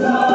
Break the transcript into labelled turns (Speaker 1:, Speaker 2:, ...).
Speaker 1: Lord.